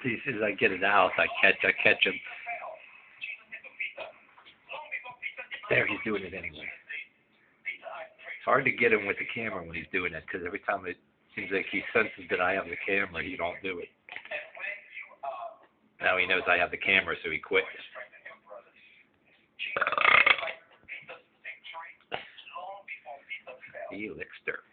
As soon as I get it out, I catch, I catch him. There, he's doing it anyway. It's hard to get him with the camera when he's doing it because every time it seems like he senses that I have the camera, he don't do it. Now he knows I have the camera, so he quits. Felixter.